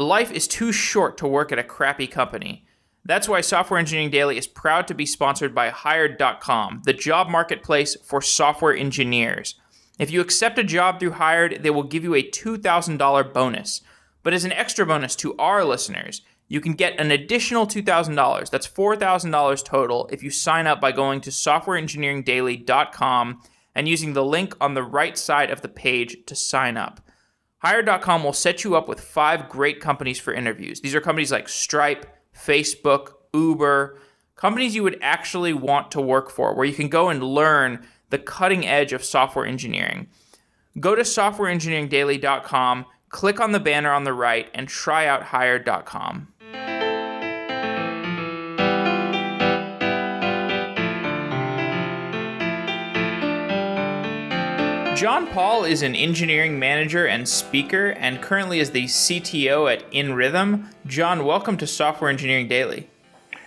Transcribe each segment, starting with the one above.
Life is too short to work at a crappy company. That's why Software Engineering Daily is proud to be sponsored by Hired.com, the job marketplace for software engineers. If you accept a job through Hired, they will give you a $2,000 bonus. But as an extra bonus to our listeners, you can get an additional $2,000. That's $4,000 total if you sign up by going to softwareengineeringdaily.com and using the link on the right side of the page to sign up. Hired.com will set you up with five great companies for interviews. These are companies like Stripe, Facebook, Uber, companies you would actually want to work for, where you can go and learn the cutting edge of software engineering. Go to softwareengineeringdaily.com, click on the banner on the right, and try out hired.com. John Paul is an engineering manager and speaker and currently is the CTO at InRhythm. John, welcome to Software Engineering Daily.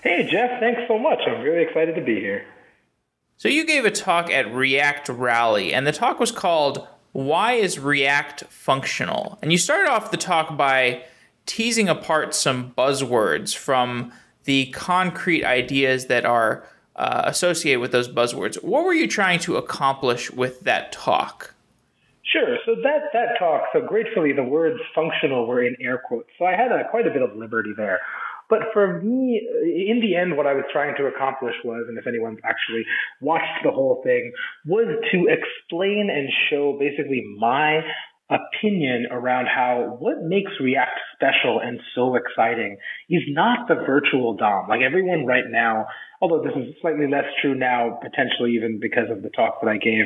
Hey, Jeff, thanks so much. I'm really excited to be here. So, you gave a talk at React Rally, and the talk was called Why is React Functional? And you started off the talk by teasing apart some buzzwords from the concrete ideas that are uh, associated with those buzzwords. What were you trying to accomplish with that talk? Sure. So that that talk. So gratefully, the words "functional" were in air quotes. So I had a, quite a bit of liberty there. But for me, in the end, what I was trying to accomplish was, and if anyone's actually watched the whole thing, was to explain and show basically my opinion around how what makes React special and so exciting is not the virtual DOM. Like everyone right now, although this is slightly less true now, potentially even because of the talk that I gave,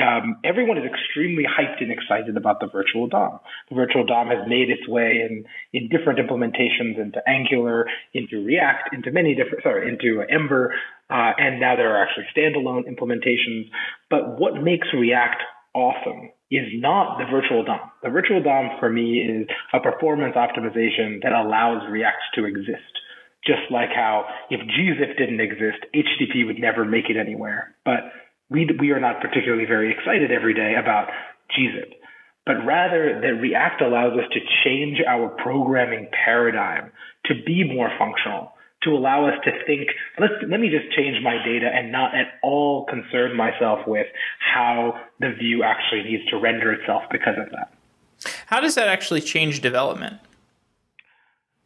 um, everyone is extremely hyped and excited about the virtual DOM. The virtual DOM has made its way in, in different implementations into Angular, into React, into many different, sorry, into Ember, uh, and now there are actually standalone implementations. But what makes React awesome is not the virtual DOM. The virtual DOM for me is a performance optimization that allows React to exist. Just like how if gzip didn't exist, HTTP would never make it anywhere. But we, we are not particularly very excited every day about gzip. But rather that React allows us to change our programming paradigm to be more functional to allow us to think, let's, let me just change my data and not at all concern myself with how the view actually needs to render itself because of that. How does that actually change development?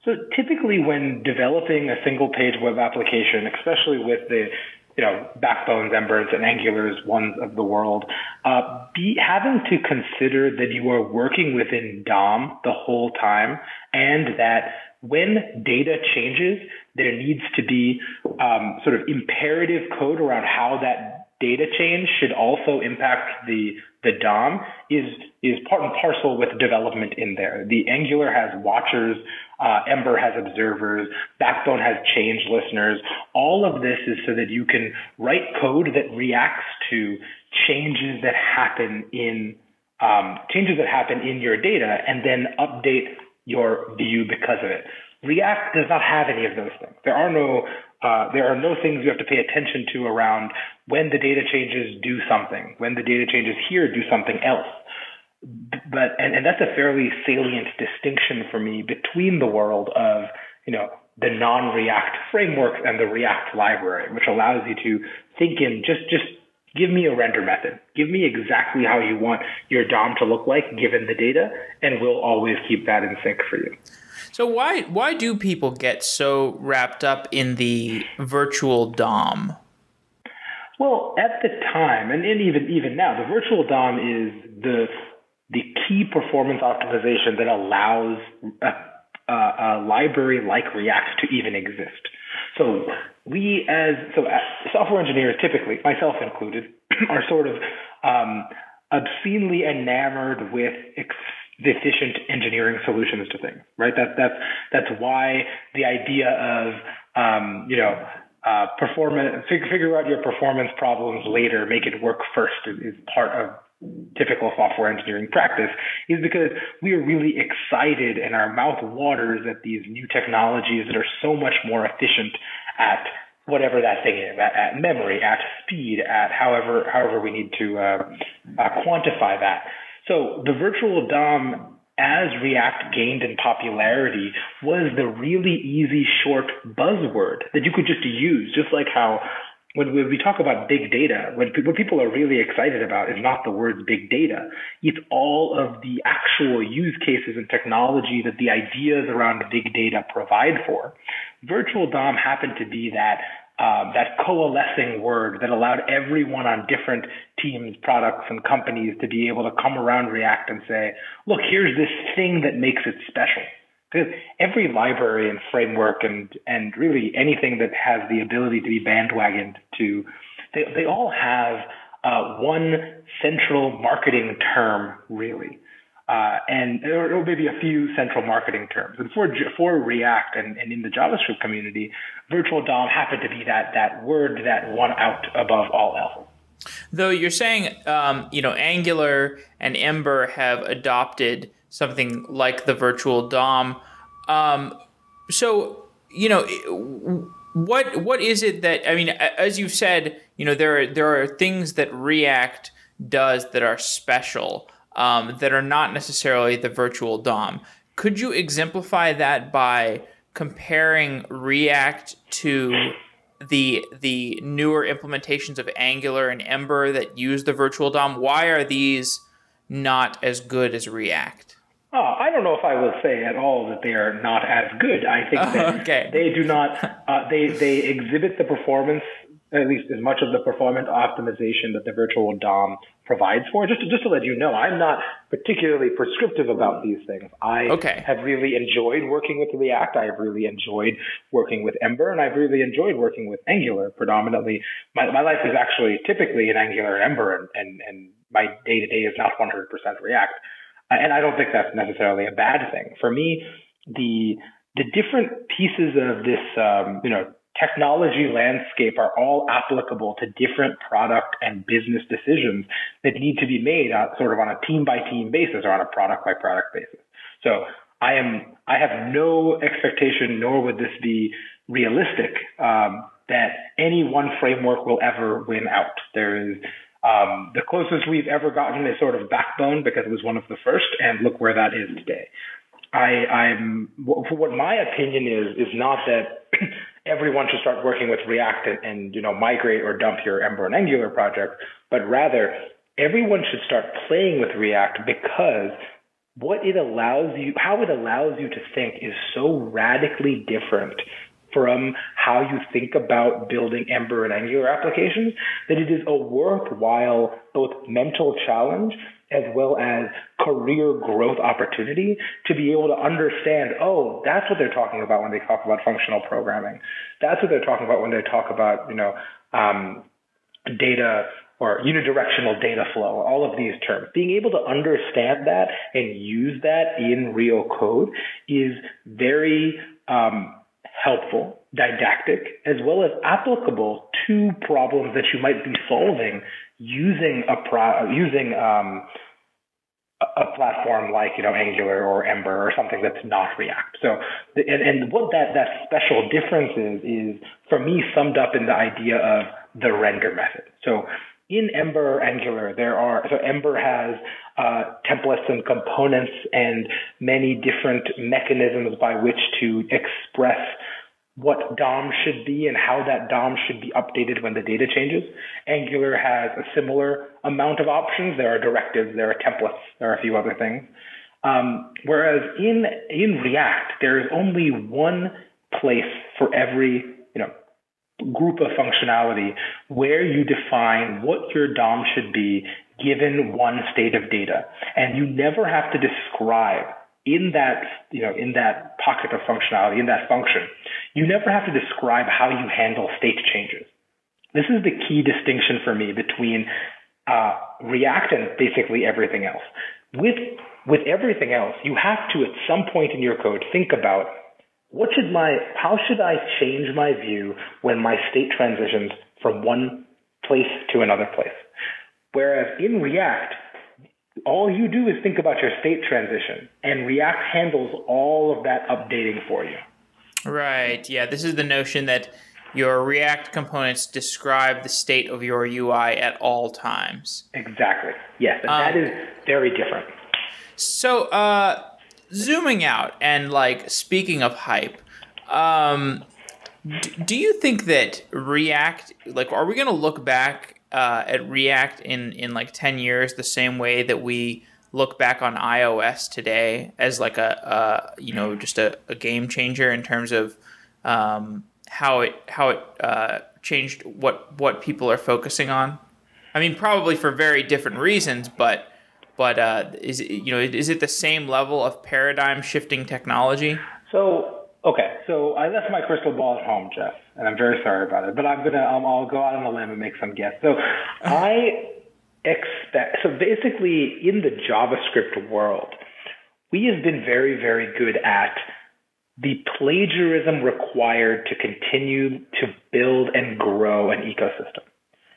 So typically when developing a single page web application, especially with the you know, backbones, embers, and angulars, ones of the world, uh, be having to consider that you are working within DOM the whole time, and that when data changes, there needs to be um, sort of imperative code around how that data change should also impact the the DOM is is part and parcel with development in there. The Angular has watchers, uh, Ember has observers, Backbone has change listeners. All of this is so that you can write code that reacts to changes that happen in um, changes that happen in your data, and then update your view because of it. React does not have any of those things. There are no uh, there are no things you have to pay attention to around when the data changes do something, when the data changes here do something else. But and, and that's a fairly salient distinction for me between the world of you know the non-React framework and the React library, which allows you to think in just just give me a render method. Give me exactly how you want your DOM to look like given the data, and we'll always keep that in sync for you. So why why do people get so wrapped up in the virtual DOM? Well, at the time, and even even now, the virtual DOM is the the key performance optimization that allows a, a, a library like React to even exist. So we, as so as software engineers, typically myself included, are sort of um, obscenely enamored with efficient engineering solutions to things, right? That, that's, that's why the idea of, um, you know, uh, performance, figure, figure out your performance problems later, make it work first is, is part of typical software engineering practice is because we are really excited and our mouth waters at these new technologies that are so much more efficient at whatever that thing is, at, at memory, at speed, at however however we need to uh, uh, quantify that. So the virtual DOM as React gained in popularity was the really easy short buzzword that you could just use, just like how when, we talk about big data, when what people are really excited about is not the words big data. It's all of the actual use cases and technology that the ideas around big data provide for. Virtual DOM happened to be that um, that coalescing word that allowed everyone on different teams, products, and companies to be able to come around React and say, look, here's this thing that makes it special. Because every library and framework and, and really anything that has the ability to be bandwagoned to, they, they all have uh, one central marketing term, really. Uh, and or, maybe a few central marketing terms. And for for React and, and in the JavaScript community, virtual DOM happened to be that that word that won out above all else. Though you're saying, um, you know, Angular and Ember have adopted something like the virtual DOM. Um, so, you know, what what is it that I mean? As you've said, you know, there are, there are things that React does that are special um, that are not necessarily the virtual DOM. Could you exemplify that by comparing React to the the newer implementations of Angular and Ember that use the virtual DOM? Why are these not as good as React? Oh, I don't know if I will say at all that they are not as good. I think that okay. they do not. Uh, they they exhibit the performance at least as much of the performance optimization that the virtual DOM provides for. Just to, just to let you know, I'm not particularly prescriptive about these things. I okay. have really enjoyed working with React. I have really enjoyed working with Ember, and I've really enjoyed working with Angular predominantly. My, my life is actually typically in Angular and Ember, and, and, and my day to day is not 100% React. And I don't think that's necessarily a bad thing. For me, the the different pieces of this, um, you know, technology landscape are all applicable to different product and business decisions that need to be made uh, sort of on a team by team basis or on a product by product basis. So I am, I have no expectation, nor would this be realistic, um, that any one framework will ever win out. There is, um, the closest we've ever gotten is sort of Backbone because it was one of the first, and look where that is today. I, I'm, what my opinion is, is not that everyone should start working with React and, and you know migrate or dump your Ember and Angular project, but rather everyone should start playing with React because what it allows you, how it allows you to think is so radically different from how you think about building Ember and Angular applications that it is a worthwhile both mental challenge as well as career growth opportunity to be able to understand, oh, that's what they're talking about when they talk about functional programming. That's what they're talking about when they talk about, you know, um, data or unidirectional data flow, all of these terms. Being able to understand that and use that in real code is very um, helpful, didactic, as well as applicable to problems that you might be solving using a pro- using um, a platform like you know Angular or Ember or something that's not React. So and, and what that that special difference is is for me summed up in the idea of the render method. So in Ember Angular, there are so Ember has uh, templates and components and many different mechanisms by which to express what DOM should be and how that DOM should be updated when the data changes. Angular has a similar amount of options. There are directives, there are templates, there are a few other things. Um, whereas in in React, there is only one place for every you know group of functionality where you define what your DOM should be given one state of data, and you never have to describe in that, you know, in that pocket of functionality, in that function, you never have to describe how you handle state changes. This is the key distinction for me between uh, React and basically everything else. With with everything else, you have to at some point in your code think about what should my how should I change my view when my state transitions from one place to another place. Whereas in React, all you do is think about your state transition, and React handles all of that updating for you. Right. Yeah. This is the notion that your React components describe the state of your UI at all times. Exactly. Yes. And um, that is very different. So, uh, zooming out and like speaking of hype, um, do, do you think that React, like, are we going to look back uh, at React in in like ten years the same way that we look back on iOS today as like a, a you know just a, a, game changer in terms of um, how it how it uh, changed what what people are focusing on? I mean, probably for very different reasons, but but uh, is it, you know is it the same level of paradigm shifting technology? So okay, so I left my crystal ball at home, Jeff, and I'm very sorry about it. But I'm gonna um, I'll go out on a limb and make some guess. So I expect so basically in the JavaScript world, we have been very very good at the plagiarism required to continue to build and grow an ecosystem.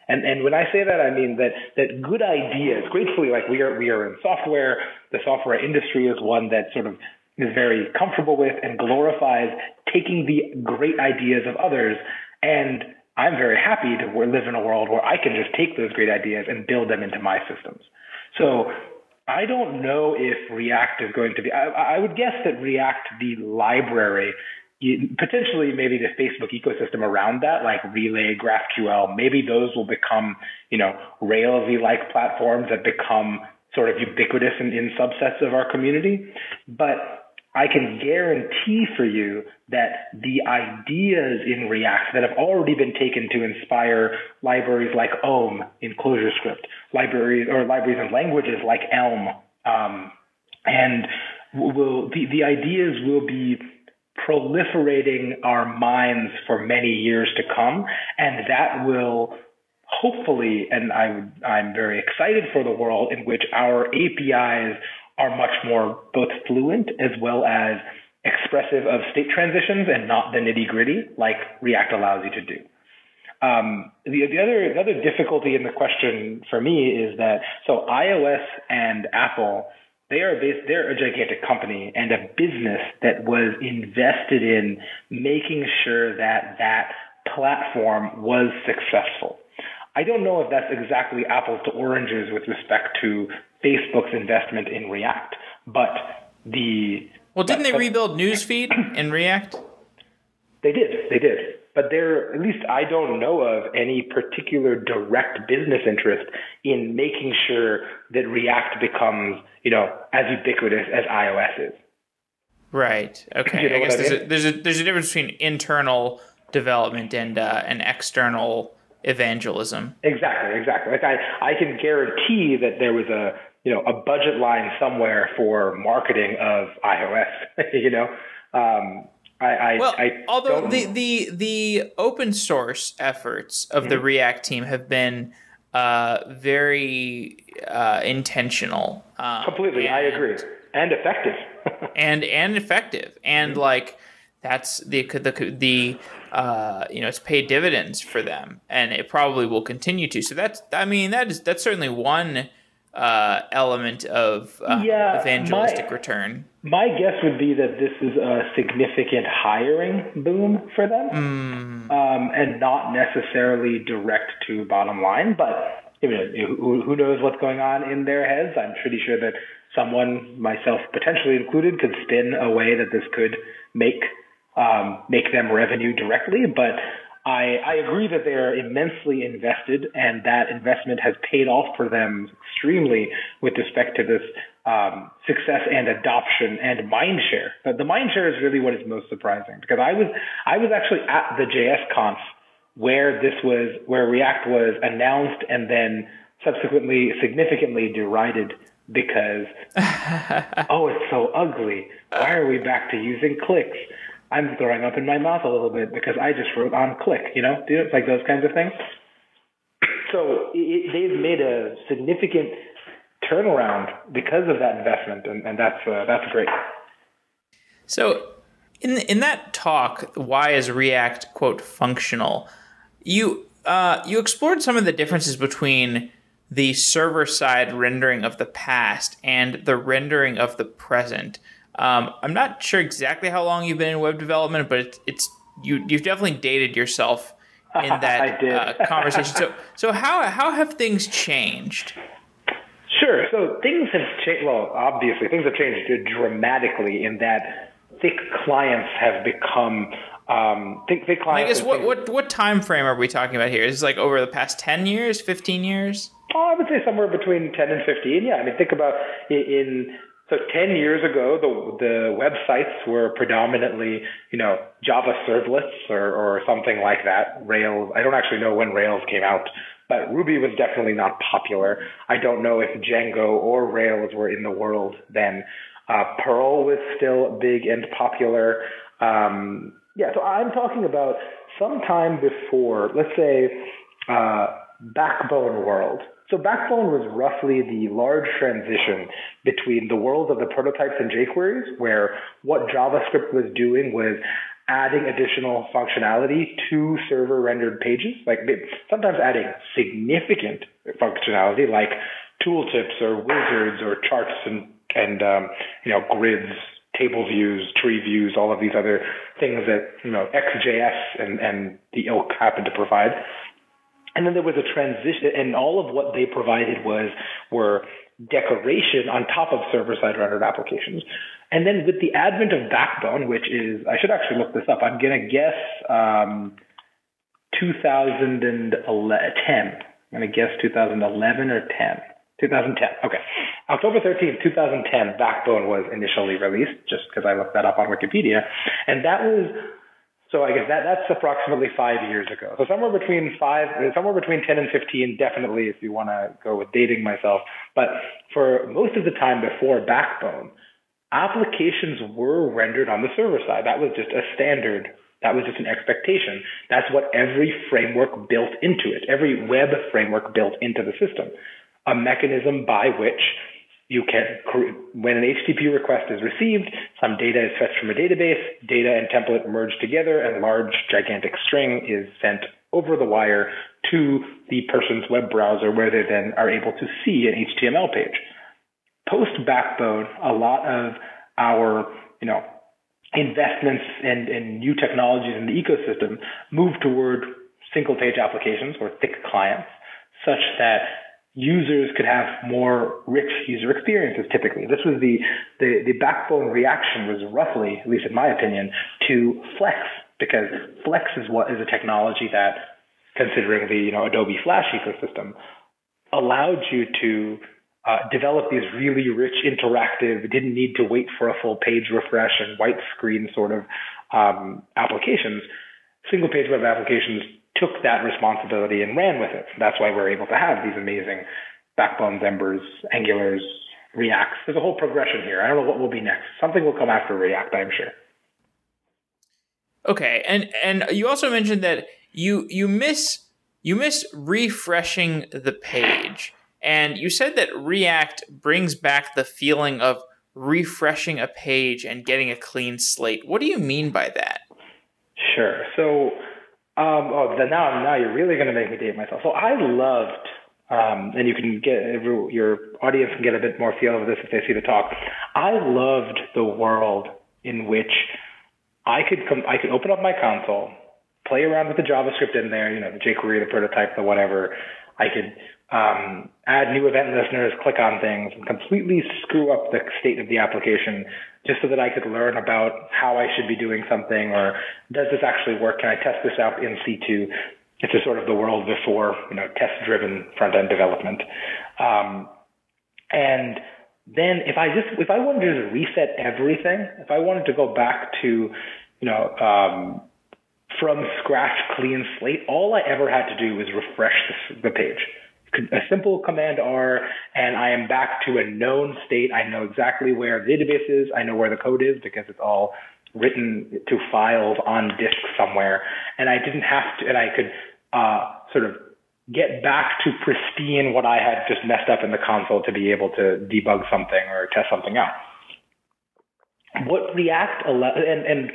And and when I say that, I mean that that good ideas, gratefully, like we are we are in software. The software industry is one that sort of is very comfortable with and glorifies taking the great ideas of others. And I'm very happy to live in a world where I can just take those great ideas and build them into my systems. So I don't know if React is going to be. I, I would guess that React, the library, potentially maybe the Facebook ecosystem around that, like Relay, GraphQL, maybe those will become, you know, Railsy-like platforms that become sort of ubiquitous in, in subsets of our community. But I can guarantee for you that the ideas in React that have already been taken to inspire libraries like Om in ClojureScript, libraries or libraries and languages like Elm, um, and will the, the ideas will be proliferating our minds for many years to come, and that will hopefully, and I I'm very excited for the world in which our APIs are much more both fluent as well as expressive of state transitions and not the nitty gritty like React allows you to do. Um, the, the other the other difficulty in the question for me is that so iOS and Apple they are based, they're a gigantic company and a business that was invested in making sure that that platform was successful. I don't know if that's exactly apples to oranges with respect to Facebook's investment in React, but the well, didn't they rebuild Newsfeed in React? They did. They did. But there, at least I don't know of any particular direct business interest in making sure that React becomes, you know, as ubiquitous as iOS is. Right. Okay. You know I guess there's, I mean? a, there's a there's a difference between internal development and uh, and external evangelism. Exactly. Exactly. Like I I can guarantee that there was a you know a budget line somewhere for marketing of iOS. you know. Um, I, I, well, I although the, the the open source efforts of mm-hmm. the React team have been uh, very uh, intentional. Um, Completely, and, I agree, and effective. and and effective, and mm-hmm. like that's the the the uh, you know it's paid dividends for them, and it probably will continue to. So that's I mean that is that's certainly one uh, element of uh, yeah, evangelistic my, return. My guess would be that this is a significant hiring boom for them, mm. um, and not necessarily direct to bottom line. But you know, who, knows what's going on in their heads? I'm pretty sure that someone, myself potentially included, could spin a way that this could make um, make them revenue directly. But I, I agree that they are immensely invested, and that investment has paid off for them extremely with respect to this um, success and adoption and mindshare. But the mindshare is really what is most surprising because I was I was actually at the JS Conf where this was where React was announced and then subsequently significantly derided because oh it's so ugly. Why are we back to using clicks? I'm throwing up in my mouth a little bit because I just wrote on click, you know, it's like those kinds of things. So it, they've made a significant turnaround because of that investment, and, and that's uh, that's great. So, in in that talk, why is React quote functional? You uh, you explored some of the differences between the server side rendering of the past and the rendering of the present. Um, I'm not sure exactly how long you've been in web development, but it's, it's you you've definitely dated yourself in that uh, conversation. So so how how have things changed? Sure. So things have changed. Well, obviously, things have changed dramatically in that thick clients have become um, thick, thick clients. I guess what, what what time frame are we talking about here? Is this like over the past ten years, fifteen years? Oh, I would say somewhere between ten and fifteen. Yeah, I mean, think about in so 10 years ago, the, the websites were predominantly, you know, Java servlets or, or something like that. Rails, I don't actually know when Rails came out, but Ruby was definitely not popular. I don't know if Django or Rails were in the world then. Uh, Perl was still big and popular. Um, yeah, so I'm talking about sometime before, let's say, uh, Backbone world. So Backbone was roughly the large transition between the world of the prototypes and jQueries, where what JavaScript was doing was adding additional functionality to server rendered pages, like sometimes adding significant functionality like tooltips or wizards or charts and, and um, you know, grids, table views, tree views, all of these other things that, you know, ExtJS and, and the ilk happened to provide. And then there was a transition, and all of what they provided was were decoration on top of server-side rendered applications. And then with the advent of Backbone, which is I should actually look this up. I'm gonna guess um, 2010. I'm gonna guess 2011 or 10. 2010. Okay. October 13, 2010, Backbone was initially released, just because I looked that up on Wikipedia. And that was so I guess that that's approximately five years ago. So somewhere between five, somewhere between 10 and 15, definitely if you want to go with dating myself. But for most of the time before Backbone, applications were rendered on the server side. That was just a standard. That was just an expectation. That's what every framework built into it. Every web framework built into the system. A mechanism by which you can, when an HTTP request is received, some data is fetched from a database, data and template merge together, and a large, gigantic string is sent over the wire to the person's web browser where they then are able to see an HTML page. Post Backbone, a lot of our, you know, investments and, and new technologies in the ecosystem move toward single page applications or thick clients such that users could have more rich user experiences typically. This was the, the, the backbone reaction was roughly, at least in my opinion, to Flex, because Flex is what is a technology that, considering the you know Adobe Flash ecosystem, allowed you to uh, develop these really rich interactive, didn't need to wait for a full page refresh and white screen sort of um, applications, single page web applications took that responsibility and ran with it. That's why we're able to have these amazing backbones, embers, angulars, reacts. There's a whole progression here. I don't know what will be next. Something will come after React, I'm sure. Okay, and and you also mentioned that you you miss you miss refreshing the page, and you said that React brings back the feeling of refreshing a page and getting a clean slate. What do you mean by that? Sure. So um, oh, then now now you're really going to make me date myself. So I loved, um, and you can get your audience can get a bit more feel of this if they see the talk. I loved the world in which I could come, I could open up my console, play around with the JavaScript in there, you know, the jQuery, the prototype, the whatever. I could um, add new event listeners, click on things, and completely screw up the state of the application just so that I could learn about how I should be doing something or does this actually work? Can I test this out in C2? It's a sort of the world before, you know, test-driven front-end development. Um, and then if I just, if I wanted to just reset everything, if I wanted to go back to, you know, um, from scratch, clean slate, all I ever had to do was refresh the page a simple command R, and I am back to a known state. I know exactly where the database is. I know where the code is because it's all written to files on disk somewhere. And I didn't have to, and I could uh, sort of get back to pristine what I had just messed up in the console to be able to debug something or test something out. What React allows, and, and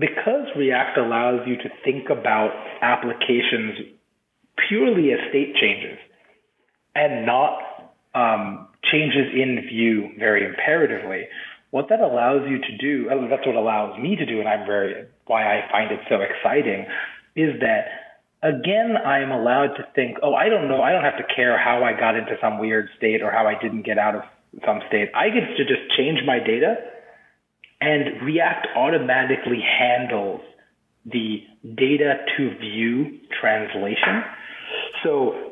because React allows you to think about applications purely as state changes, and not um, changes in view very imperatively, what that allows you to do, that's what allows me to do, and I'm very, why I find it so exciting, is that again, I am allowed to think, oh, I don't know. I don't have to care how I got into some weird state or how I didn't get out of some state. I get to just change my data and React automatically handles the data to view translation. So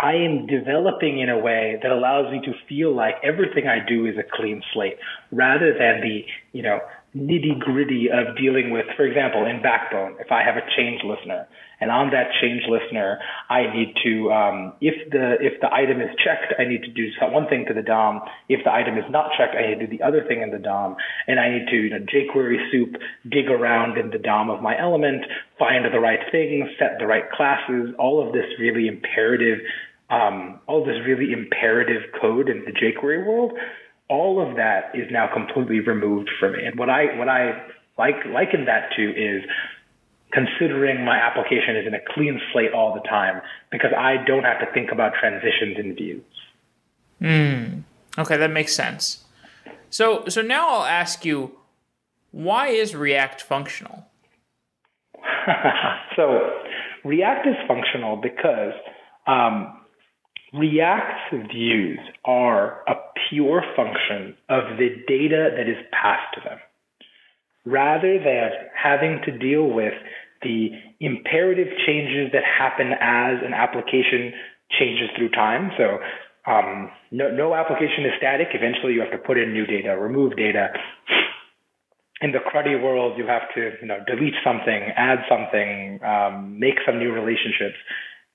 I am developing in a way that allows me to feel like everything I do is a clean slate rather than the, you know, nitty gritty of dealing with, for example, in Backbone, if I have a change listener and on that change listener, I need to, um, if the, if the item is checked, I need to do one thing to the DOM. If the item is not checked, I need to do the other thing in the DOM. And I need to, you know, jQuery soup, dig around in the DOM of my element, find the right things, set the right classes, all of this really imperative, um, all this really imperative code in the jQuery world all of that is now completely removed from me. And what I what I like liken that to is considering my application is in a clean slate all the time because I don't have to think about transitions in views. Hmm. Okay, that makes sense. So so now I'll ask you, why is React functional? so React is functional because um, React views are a pure function of the data that is passed to them, rather than having to deal with the imperative changes that happen as an application changes through time. So um, no, no application is static. Eventually, you have to put in new data, remove data. In the cruddy world, you have to you know delete something, add something, um, make some new relationships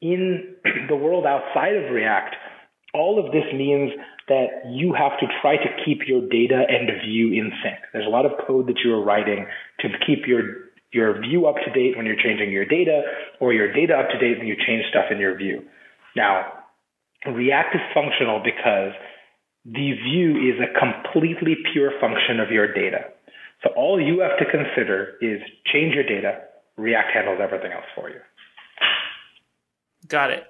in the world outside of React, all of this means that you have to try to keep your data and view in sync. There's a lot of code that you are writing to keep your your view up to date when you're changing your data, or your data up to date when you change stuff in your view. Now, React is functional because the view is a completely pure function of your data. So all you have to consider is change your data. React handles everything else for you. Got it.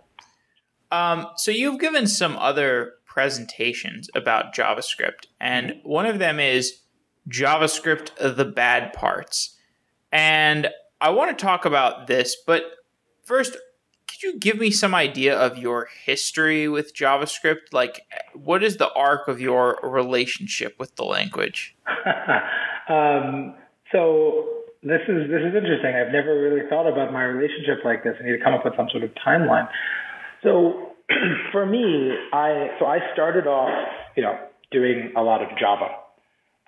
Um, so you've given some other presentations about JavaScript, and mm-hmm. one of them is JavaScript the bad parts. And I want to talk about this, but first, could you give me some idea of your history with JavaScript? Like, what is the arc of your relationship with the language? um, so this is this is interesting. I've never really thought about my relationship like this. I need to come up with some sort of timeline. So for me, I so I started off, you know, doing a lot of Java.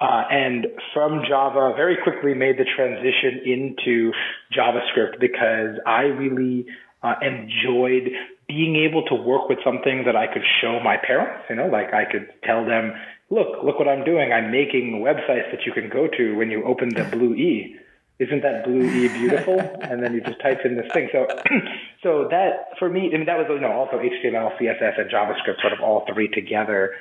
Uh, and from Java, very quickly made the transition into JavaScript because I really uh, enjoyed being able to work with something that I could show my parents. You know, like I could tell them, "Look, look what I'm doing. I'm making websites that you can go to when you open the Blue E." isn't that blue E beautiful? and then you just type in this thing. So, so that for me, I mean, that was you know also HTML, CSS, and JavaScript, sort of all three together.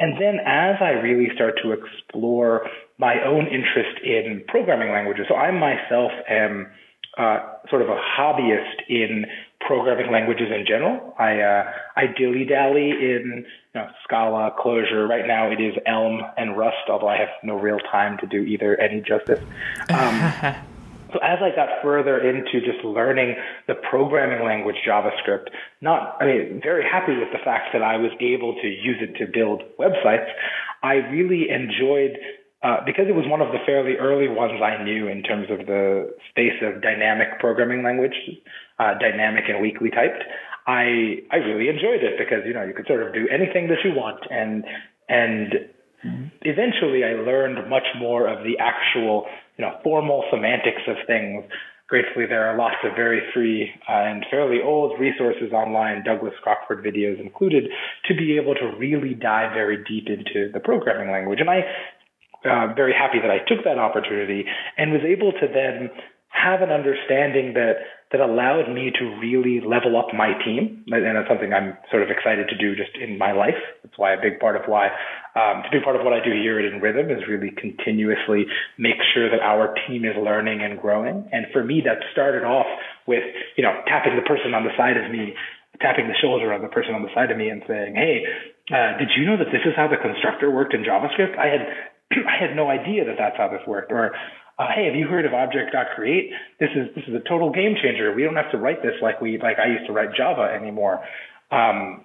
And then as I really start to explore my own interest in programming languages, so I myself am uh, sort of a hobbyist in programming languages in general. I uh, I dilly dally in you know, Scala, Clojure. Right now it is Elm and Rust, although I have no real time to do either any justice. Um, so as I got further into just learning the programming language JavaScript, not I mean very happy with the fact that I was able to use it to build websites. I really enjoyed uh, because it was one of the fairly early ones I knew in terms of the space of dynamic programming language, uh, dynamic and weakly typed. I I really enjoyed it because you know you could sort of do anything that you want and and eventually I learned much more of the actual you know formal semantics of things. Gratefully, there are lots of very free uh, and fairly old resources online, Douglas Crockford videos included, to be able to really dive very deep into the programming language. And I uh, very happy that I took that opportunity and was able to then have an understanding that that allowed me to really level up my team, and that's something I'm sort of excited to do just in my life. That's why a big part of why, um, a big part of what I do here at InRhythm is really continuously make sure that our team is learning and growing. And for me, that started off with you know tapping the person on the side of me, tapping the shoulder of the person on the side of me, and saying, "Hey, uh, did you know that this is how the constructor worked in JavaScript? I had I had no idea that that's how this worked. Or uh, hey, have you heard of object.create? This is this is a total game changer. We don't have to write this like we like I used to write Java anymore. Um,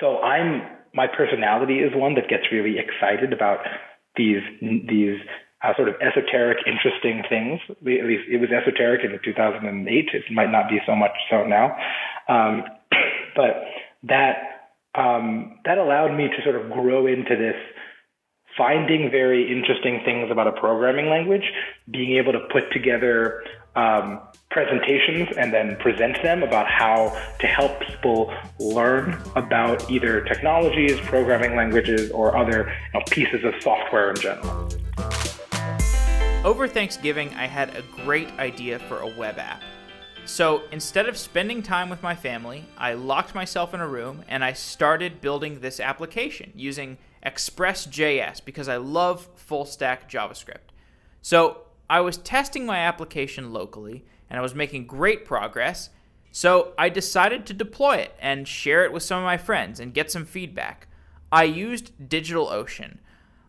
so I'm my personality is one that gets really excited about these these uh, sort of esoteric, interesting things. At least it was esoteric in 2008. It might not be so much so now, um, but that um, that allowed me to sort of grow into this finding very interesting things about a programming language, being able to put together um, presentations and then present them about how to help people learn about either technologies, programming languages, or other you know, pieces of software in general. Over Thanksgiving, I had a great idea for a web app. So instead of spending time with my family, I locked myself in a room and I started building this application using Express.js because I love full stack JavaScript. So I was testing my application locally and I was making great progress. So I decided to deploy it and share it with some of my friends and get some feedback. I used DigitalOcean.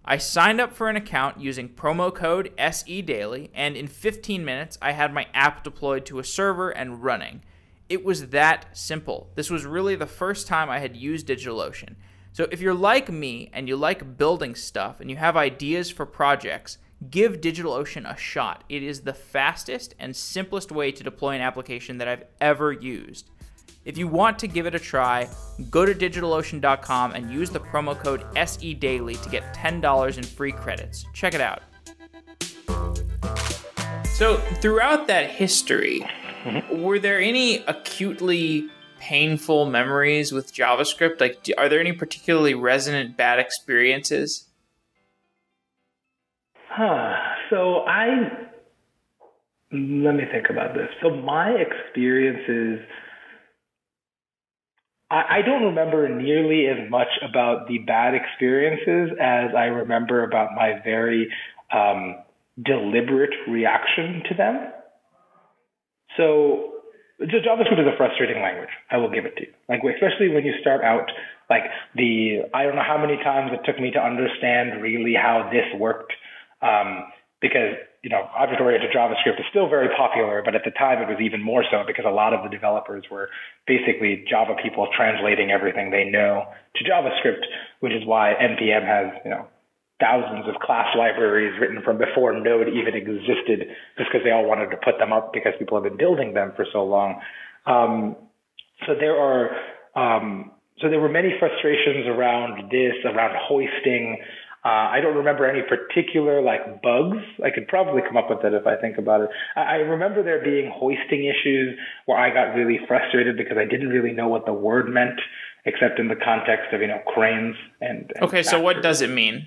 I signed up for an account using promo code SEDaily, and in 15 minutes, I had my app deployed to a server and running. It was that simple. This was really the first time I had used DigitalOcean. So if you're like me and you like building stuff and you have ideas for projects, give DigitalOcean a shot. It is the fastest and simplest way to deploy an application that I've ever used. If you want to give it a try, go to digitalocean.com and use the promo code SEDaily to get $10 in free credits. Check it out. So, throughout that history, mm-hmm. were there any acutely painful memories with JavaScript? Like, are there any particularly resonant bad experiences? Huh. So, I. Let me think about this. So, my experiences I, I don't remember nearly as much about the bad experiences as I remember about my very um, deliberate reaction to them. So JavaScript is a frustrating language. I will give it to you. Like especially when you start out, like the I don't know how many times it took me to understand really how this worked, um, because you know, object-oriented JavaScript is still very popular, but at the time it was even more so because a lot of the developers were basically Java people translating everything they know to JavaScript, which is why NPM has, you know, thousands of class libraries written from before Node even existed, just because they all wanted to put them up because people have been building them for so long. Um, so there are, um, so there were many frustrations around this, around hoisting, uh, I don't remember any particular like bugs. I could probably come up with it if I think about it. I, I remember there being hoisting issues where I got really frustrated because I didn't really know what the word meant, except in the context of you know cranes and. and okay, so what does it mean?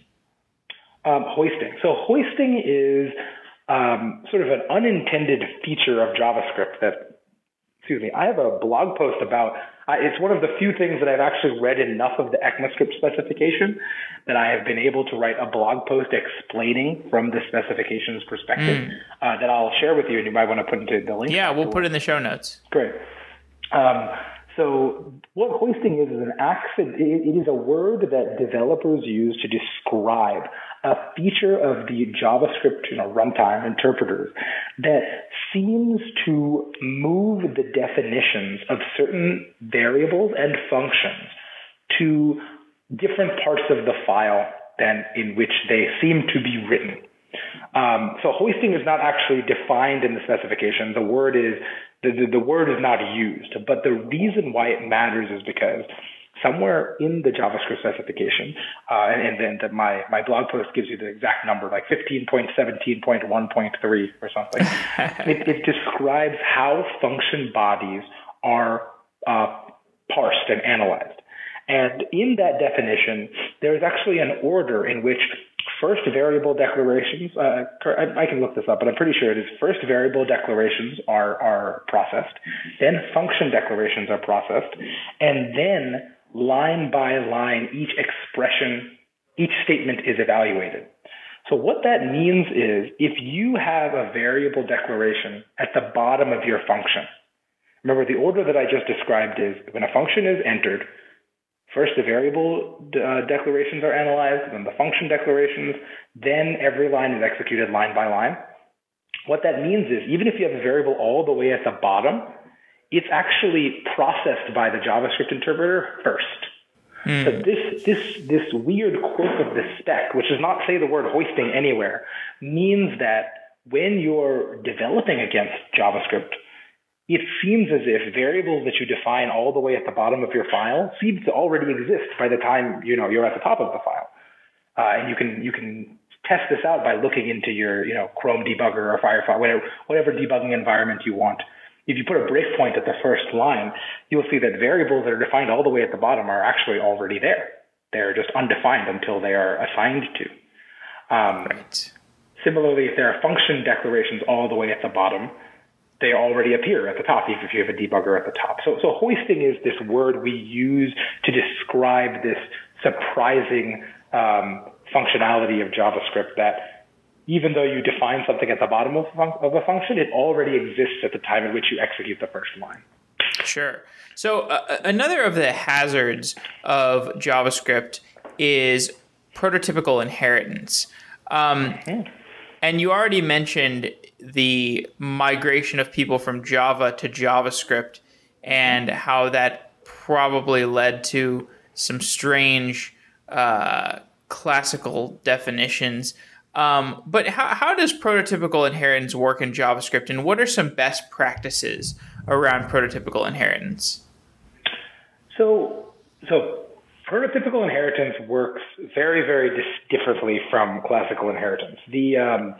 Um, hoisting. So hoisting is um, sort of an unintended feature of JavaScript that. Excuse me. I have a blog post about it's one of the few things that I've actually read enough of the ECMAScript specification that I have been able to write a blog post explaining from the specification's perspective mm. uh, that I'll share with you, and you might want to put into the link. Yeah, we'll put it in the show notes. Great. Um, so what hoisting is is an accident. It is a word that developers use to describe a feature of the JavaScript you know, runtime interpreters that seems to move the definitions of certain variables and functions to different parts of the file than in which they seem to be written. Um, so hoisting is not actually defined in the specification. The word is the, the, the word is not used, but the reason why it matters is because somewhere in the JavaScript specification, uh, and, then the, my, my blog post gives you the exact number, like 15.17.1.3 or something. it, it, describes how function bodies are uh, parsed and analyzed. And in that definition, there is actually an order in which first variable declarations, uh, I, I, can look this up, but I'm pretty sure it is first variable declarations are, are processed, then function declarations are processed, and then line by line, each expression, each statement is evaluated. So what that means is if you have a variable declaration at the bottom of your function, remember the order that I just described is when a function is entered, first the variable uh, declarations are analyzed, then the function declarations, then every line is executed line by line. what that means is even if you have a variable all the way at the bottom, it's actually processed by the JavaScript interpreter first. Mm. So this this this weird quirk of the spec, which does not say the word hoisting anywhere, means that when you're developing against JavaScript, it seems as if variables that you define all the way at the bottom of your file seem to already exist by the time you know you're at the top of the file. Uh, and you can you can test this out by looking into your you know Chrome debugger or Firefox whatever whatever debugging environment you want. If you put a breakpoint at the first line, you'll see that variables that are defined all the way at the bottom are actually already there. They're just undefined until they are assigned to. Um, right. Similarly, if there are function declarations all the way at the bottom, they already appear at the top, even if you have a debugger at the top. So, so hoisting is this word we use to describe this surprising um, functionality of JavaScript that even though you define something at the bottom of, of a function, it already exists at the time at which you execute the first line. Sure. So uh, uh another of the hazards of JavaScript is prototypical inheritance. Um, mm-hmm. And you already mentioned the migration of people from Java to JavaScript and how that probably led to some strange uh, classical definitions. Um, but how, how does prototypical inheritance work in JavaScript, and what are some best practices around prototypical inheritance? So, so prototypical inheritance works very, very dis- differently from classical inheritance. The um,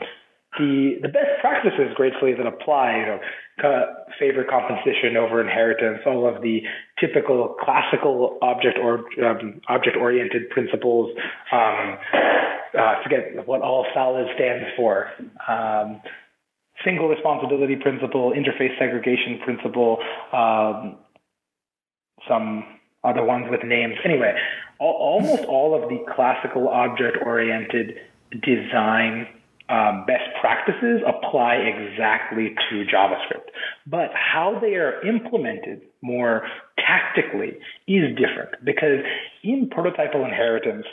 the the best practices gratefully that apply, you know, favor composition over inheritance, all of the typical classical object or um, object oriented principles. Um, uh, forget what all SOLID stands for. Um, single responsibility principle, interface segregation principle, um, some other ones with names. Anyway, all, almost all of the classical object oriented design um, best practices apply exactly to JavaScript. But how they are implemented more tactically is different because in prototypal inheritance,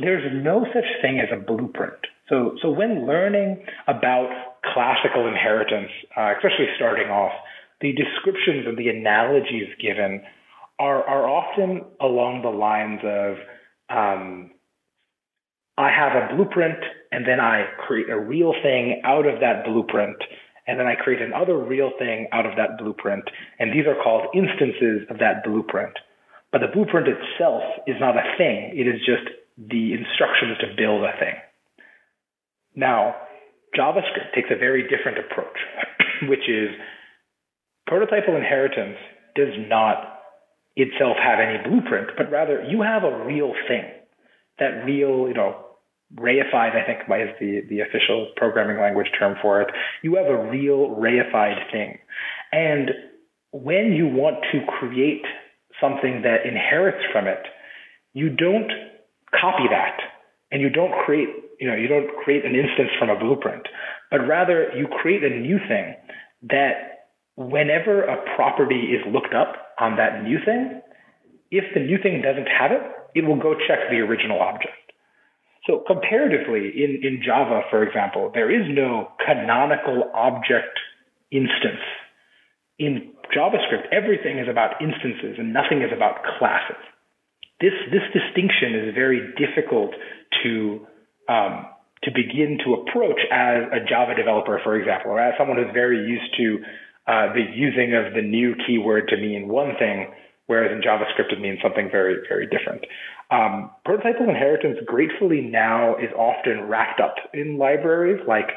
there's no such thing as a blueprint. So, so when learning about classical inheritance, uh, especially starting off, the descriptions and the analogies given are, are often along the lines of um, I have a blueprint and then I create a real thing out of that blueprint. And then I create another real thing out of that blueprint. And these are called instances of that blueprint. But the blueprint itself is not a thing. It is just the instructions to build a thing. Now, JavaScript takes a very different approach, which is prototypal inheritance does not itself have any blueprint, but rather you have a real thing that real, you know, reified, I think is the, the official programming language term for it. You have a real reified thing. And when you want to create something that inherits from it, you don't copy that and you don't create, you know, you don't create an instance from a blueprint, but rather you create a new thing that whenever a property is looked up on that new thing, if the new thing doesn't have it, it will go check the original object. So comparatively, in, in Java, for example, there is no canonical object instance. In JavaScript, everything is about instances and nothing is about classes. This, this distinction is very difficult to, um, to begin to approach as a Java developer, for example, or as someone who's very used to uh, the using of the new keyword to mean one thing whereas in JavaScript it means something very, very different. Um, inheritance gratefully now is often wrapped up in libraries like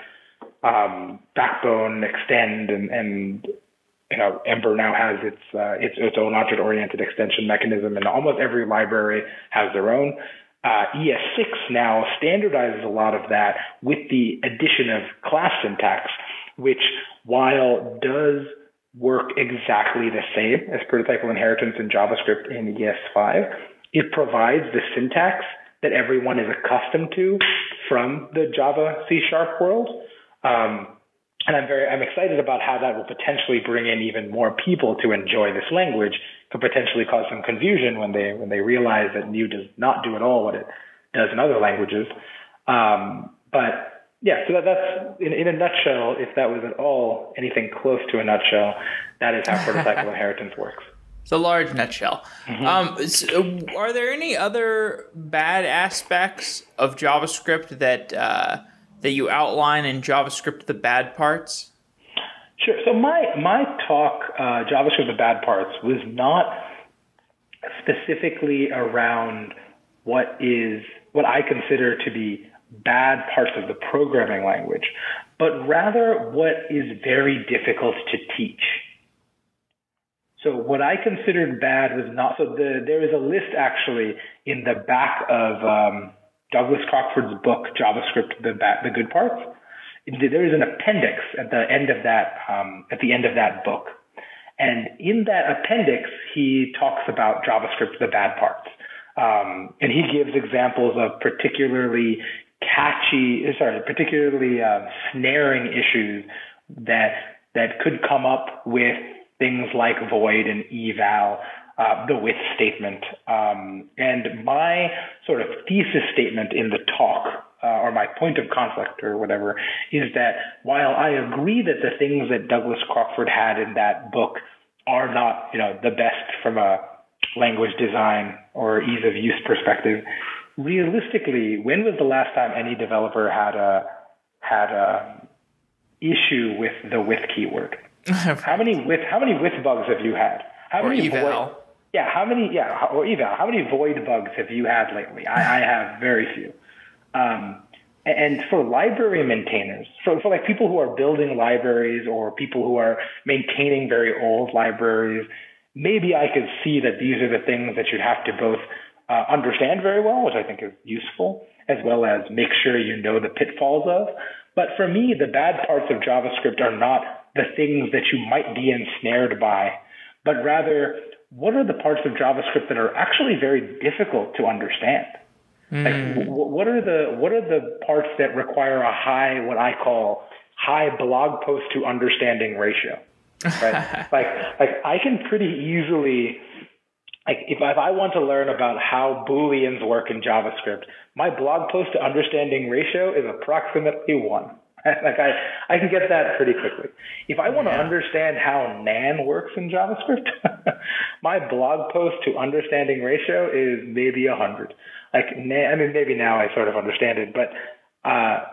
um, Backbone, Extend, and, and you know Ember now has its uh, its, its own object-oriented extension mechanism, and almost every library has their own. Uh, ES6 now standardizes a lot of that with the addition of class syntax, which while does work exactly the same as prototypal inheritance in JavaScript in ES5. It provides the syntax that everyone is accustomed to from the Java C sharp world. Um, and I'm very, I'm excited about how that will potentially bring in even more people to enjoy this language. Could potentially cause some confusion when they when they realize that New does not do at all what it does in other languages. Um, but yeah, so that, that's in, in a nutshell. If that was at all anything close to a nutshell, that is how prototypal inheritance works. It's a large nutshell. Mm-hmm. Um, so are there any other bad aspects of JavaScript that uh, that you outline in JavaScript the bad parts? Sure. So my my talk, uh, JavaScript the bad parts, was not specifically around what is what I consider to be bad parts of the programming language, but rather what is very difficult to teach. So what I considered bad was not so the there is a list actually in the back of um, Douglas Crockford's book JavaScript the the good parts. There is an appendix at the end of that um, at the end of that book, and in that appendix he talks about JavaScript the bad parts, um, and he gives examples of particularly catchy, sorry, particularly uh, snaring issues that that could come up with things like void and eval, uh, the with statement. Um, and my sort of thesis statement in the talk, uh, or my point of conflict or whatever, is that while I agree that the things that Douglas Crockford had in that book are not, you know, the best from a language design or ease of use perspective, realistically, when was the last time any developer had a had a issue with the with keyword? how many with how many with bugs have you had? How or many eval. Void, yeah, how many yeah or eval? How many void bugs have you had lately? I, I have very few. Um, and for library maintainers, for, for like people who are building libraries or people who are maintaining very old libraries, maybe I could see that these are the things that you'd have to both uh, understand very well, which I think is useful, as well as make sure you know the pitfalls of. But for me, the bad parts of JavaScript are not the things that you might be ensnared by, but rather what are the parts of JavaScript that are actually very difficult to understand? Mm. Like, what are the what are the parts that require a high what I call high blog post to understanding ratio? Right? like like I can pretty easily like if, if I want to learn about how booleans work in JavaScript, my blog post to understanding ratio is approximately one. like I, I can get that pretty quickly. If I want yeah. to understand how NaN works in JavaScript, my blog post to understanding ratio is maybe a hundred. Like NaN, I mean, maybe now I sort of understand it, but uh,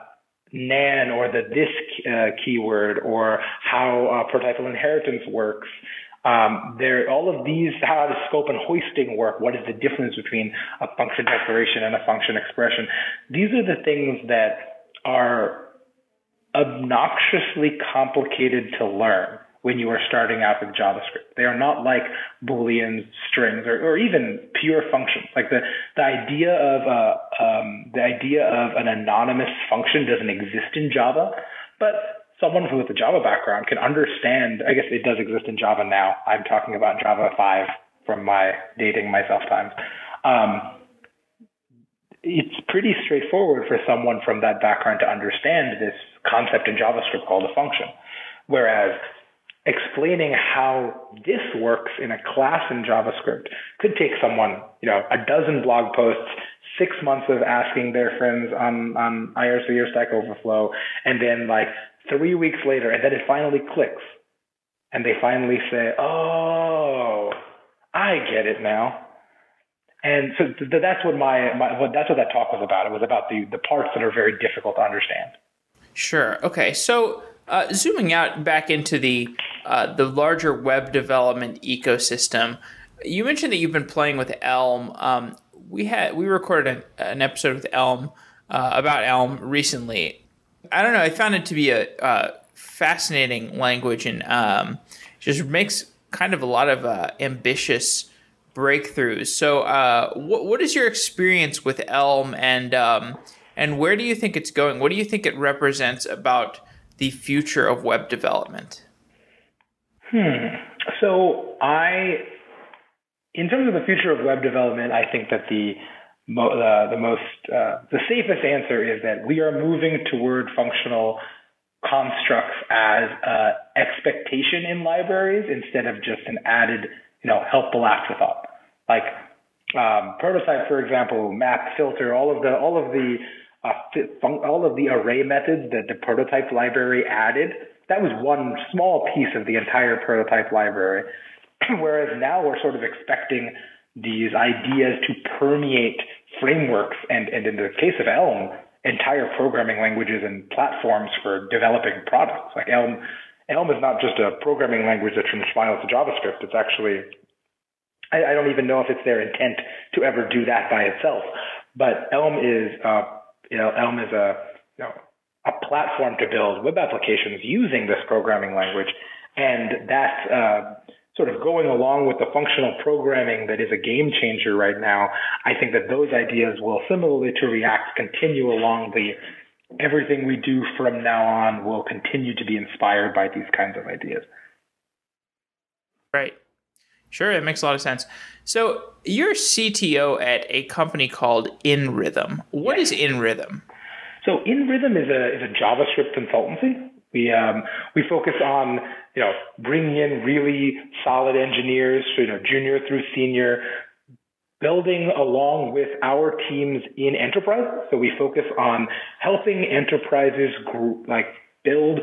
NaN or the this uh, keyword or how uh, prototypal inheritance works. Um, there, all of these, how does scope and hoisting work? What is the difference between a function declaration and a function expression? These are the things that are obnoxiously complicated to learn when you are starting out with JavaScript. They are not like Boolean strings or, or even pure functions. Like the, the idea of uh, um, the idea of an anonymous function doesn't exist in Java, but someone with a Java background can understand. I guess it does exist in Java now. I'm talking about Java 5 from my dating myself times. Um, it's pretty straightforward for someone from that background to understand this concept in JavaScript called a function. Whereas explaining how this works in a class in JavaScript could take someone, you know, a dozen blog posts, six months of asking their friends on, on IRC or Stack Overflow, and then like three weeks later, and then it finally clicks. And they finally say, oh, I get it now. And so th- that's what my, my what, that's what that talk was about. It was about the, the parts that are very difficult to understand. Sure. Okay. So uh, zooming out back into the uh, the larger web development ecosystem, you mentioned that you've been playing with Elm. Um, we had we recorded a, an episode with Elm uh, about Elm recently. I don't know. I found it to be a, a fascinating language and um, just makes kind of a lot of uh, ambitious breakthroughs. So, uh, what what is your experience with Elm and um, and where do you think it's going? What do you think it represents about the future of web development? Hmm. So I, in terms of the future of web development, I think that the uh, the most uh, the safest answer is that we are moving toward functional constructs as uh, expectation in libraries instead of just an added, you know, help helpful afterthought. Like um, prototype, for example, map, filter, all of the all of the uh, all of the array methods that the prototype library added, that was one small piece of the entire prototype library. Whereas now we're sort of expecting these ideas to permeate frameworks and, and in the case of Elm, entire programming languages and platforms for developing products. Like Elm, Elm is not just a programming language that transpiles to JavaScript. It's actually, I, I, don't even know if it's their intent to ever do that by itself. But Elm is, uh, you know, Elm is a, you know, a platform to build web applications using this programming language, and that's uh, sort of going along with the functional programming that is a game changer right now, I think that those ideas will similarly to React continue along the everything we do from now on will continue to be inspired by these kinds of ideas. Right. Sure, it makes a lot of sense. So you're CTO at a company called InRhythm. What yes. is InRhythm? So InRhythm is a is a JavaScript consultancy. We um, we focus on you know bringing in really solid engineers, you know junior through senior, building along with our teams in enterprise. So we focus on helping enterprises group, like build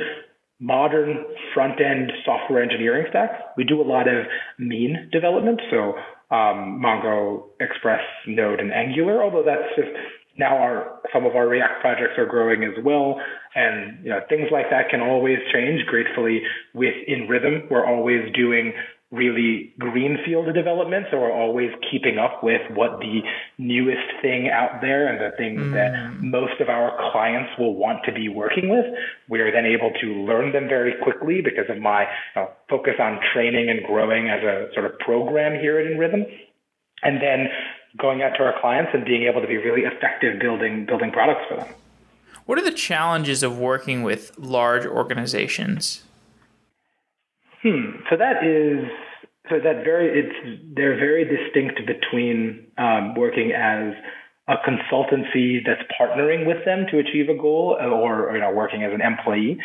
modern front end software engineering stacks. We do a lot of MEAN development, so um, Mongo, Express, Node, and Angular. Although that's just now our some of our React projects are growing as well, and you know, things like that can always change. Gratefully, with InRhythm, we're always doing really greenfield development, so we're always keeping up with what the newest thing out there and the things mm. that most of our clients will want to be working with. We're then able to learn them very quickly because of my you know, focus on training and growing as a sort of program here at InRhythm. And then going out to our clients and being able to be really effective building building products for them. What are the challenges of working with large organizations? Hmm. So that is so that very it's they're very distinct between um, working as a consultancy that's partnering with them to achieve a goal, or, or you know working as an employee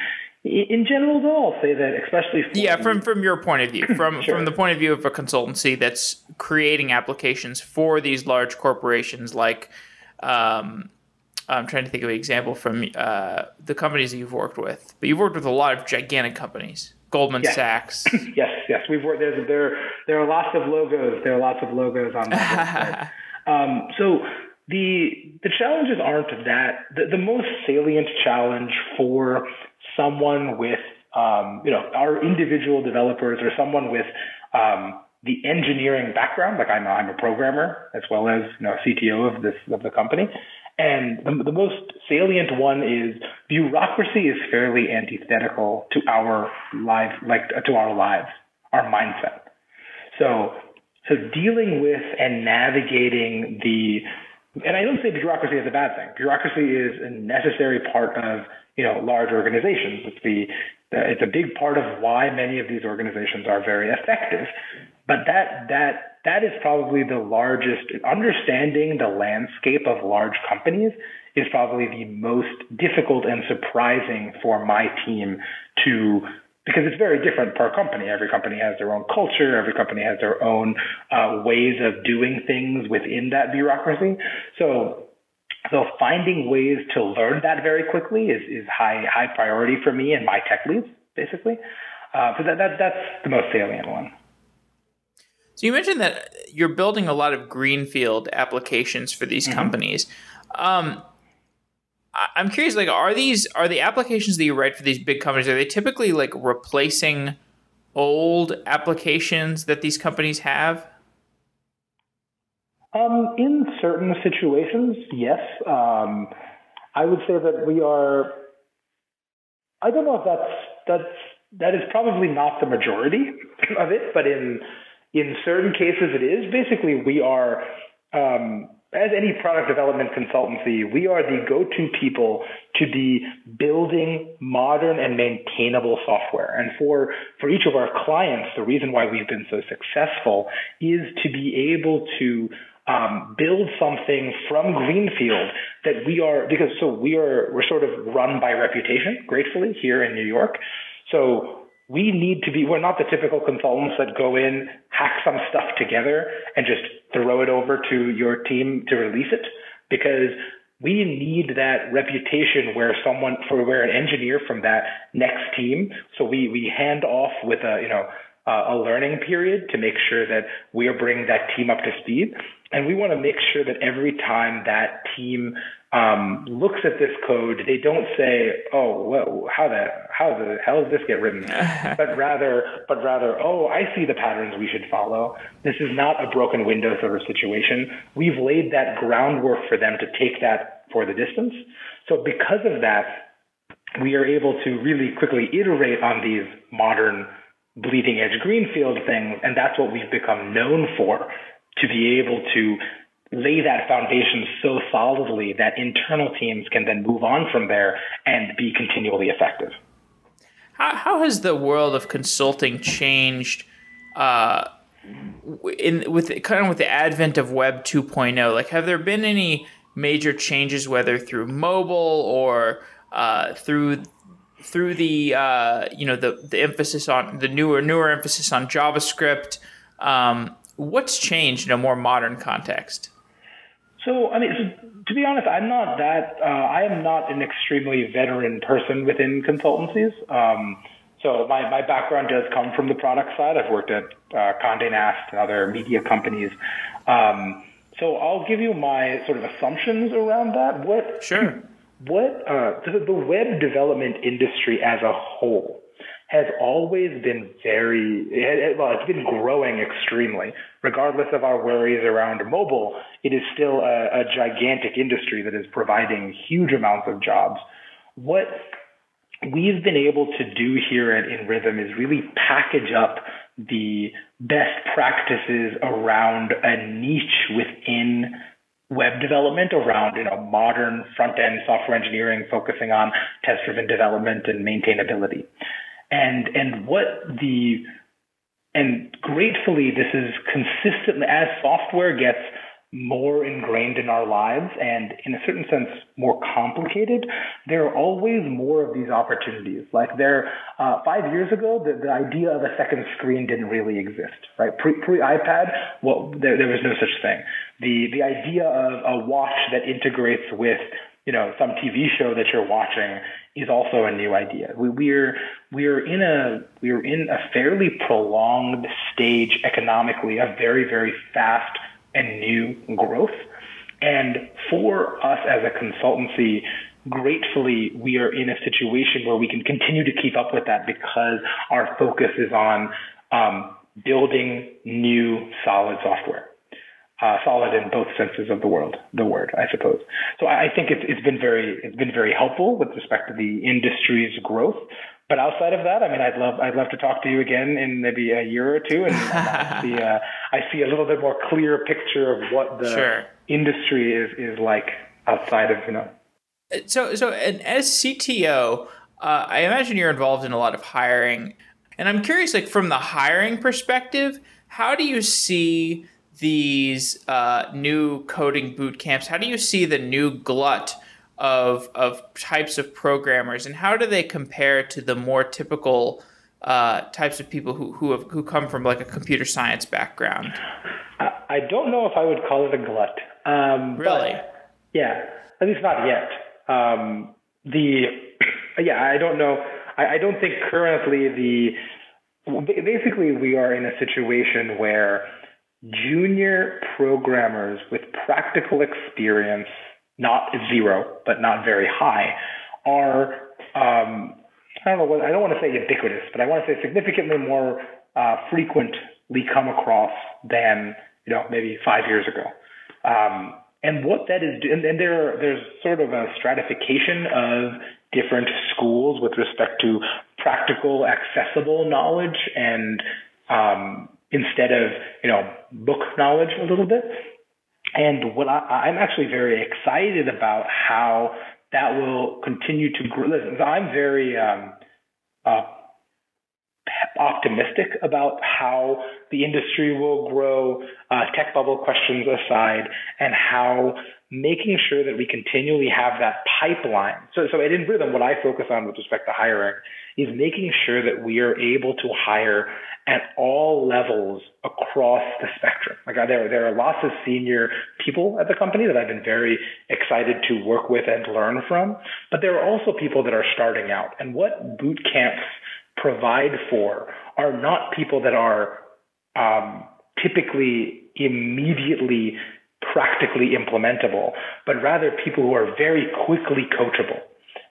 in general, though, I'll say that, especially yeah, from from your point of view, from sure. from the point of view of a consultancy that's creating applications for these large corporations, like um, I'm trying to think of an example from uh, the companies that you've worked with, but you've worked with a lot of gigantic companies, Goldman yes. Sachs. yes, yes, we've worked. There's, there there are lots of logos. There are lots of logos on that. um, so the the challenges aren't that the, the most salient challenge for someone with, um, you know, our individual developers or someone with um, the engineering background. Like I'm, a, I'm a programmer as well as you know CTO of this of the company. And the, the most salient one is bureaucracy is fairly antithetical to our life, like to our lives, our mindset. So, so dealing with and navigating the and I don't say bureaucracy is a bad thing. Bureaucracy is a necessary part of you know large organizations. It's the it's a big part of why many of these organizations are very effective. But that that that is probably the largest understanding the landscape of large companies is probably the most difficult and surprising for my team to because it's very different per company. Every company has their own culture. Every company has their own uh, ways of doing things within that bureaucracy. So, so finding ways to learn that very quickly is, is high high priority for me and my tech leads, basically. Uh, so that, that that's the most salient one. So you mentioned that you're building a lot of greenfield applications for these mm-hmm. companies. Um, I'm curious, like, are these are the applications that you write for these big companies? Are they typically like replacing old applications that these companies have? Um, in certain situations, yes. Um, I would say that we are. I don't know if that's that's that is probably not the majority of it, but in in certain cases it is. Basically, we are um, as any product development consultancy, we are the go-to people to be building modern and maintainable software. And for, for each of our clients, the reason why we've been so successful is to be able to um, build something from greenfield that we are because so we are we're sort of run by reputation gratefully here in New York. So we need to be, we're not the typical consultants that go in, hack some stuff together and just throw it over to your team to release it because we need that reputation where someone for where an engineer from that next team. So we we hand off with a you know uh, a learning period to make sure that we are bringing that team up to speed. And we want to make sure that every time that team um, looks at this code, they don't say, "Oh, well, how the how the hell does this get written?" but rather, but rather, "Oh, I see the patterns we should follow. This is not a broken window sort of situation. We've laid that groundwork for them to take that for the distance." So because of that, we are able to really quickly iterate on these modern bleeding edge greenfield things, and that's what we've become known for to be able to lay that foundation so solidly that internal teams can then move on from there and be continually effective. How, how has the world of consulting changed uh, in with kind of with the advent of Web 2.0? Like, have there been any major changes, whether through mobile or uh, through through the uh, you know the the emphasis on the newer newer emphasis on JavaScript? Um, what's changed in a more modern context? So, I mean, so, to be honest, I'm not that. Uh, I am not an extremely veteran person within consultancies. Um, so my, my background does come from the product side. I've worked at uh, Condé Nast and other media companies. Um, so I'll give you my sort of assumptions around that. What sure. What uh, the, the web development industry as a whole has always been very, well, it's been growing extremely. Regardless of our worries around mobile, it is still a, a gigantic industry that is providing huge amounts of jobs. What we've been able to do here at InRhythm is really package up the best practices around a niche within web development around you know modern front end software engineering focusing on test driven development and maintainability and and what the and gratefully this is consistently as software gets more ingrained in our lives and in a certain sense more complicated there are always more of these opportunities. Like there uh, five years ago the, the idea of a second screen didn't really exist right? Pre, pre iPad well there, there was no such thing. The the idea of a watch that integrates with you know some TV show that you're watching is also a new idea. We, we're we're in a we're in a fairly prolonged stage economically of very very fast and new growth, and for us as a consultancy. Gratefully, we are in a situation where we can continue to keep up with that because our focus is on um, building new solid software uh, solid in both senses of the world, the word, I suppose. So I think it's it's been very it's been very helpful with respect to the industry's growth. But outside of that, I mean, I'd love I'd love to talk to you again in maybe a year or two, and I see uh, I see a little bit more clear picture of what the sure. industry is is like outside of you know. So so and as CTO, uh, I imagine you're involved in a lot of hiring, and I'm curious, like from the hiring perspective, how do you see these uh, new coding boot camps? How do you see the new glut of of types of programmers, and how do they compare to the more typical uh, types of people who who have who come from like a computer science background? I don't know if I would call it a glut. Um, really? yeah, at least not yet. Um, the yeah, I don't know. I, I don't think currently the basically we are in a situation where junior programmers with practical experience, not zero, but not very high, are um, I don't know what I don't want to say ubiquitous, but I want to say significantly more uh, frequently come across than you know maybe five years ago. Um, and what that is, and, and there there's sort of a stratification of different schools with respect to practical, accessible knowledge and um, instead of you know book knowledge a little bit. And what I, I'm actually very excited about how that will continue to grow. Listen, I'm very um, uh, optimistic about how the industry will grow, uh, tech bubble questions aside, and how making sure that we continually have that pipeline. So, so at InRhythm, what I focus on with respect to hiring is making sure that we are able to hire at all levels across the spectrum. Like there, there are lots of senior people at the company that I've been very excited to work with and learn from, but there are also people that are starting out. And what boot camps provide for are not people that are um, typically immediately practically implementable, but rather people who are very quickly coachable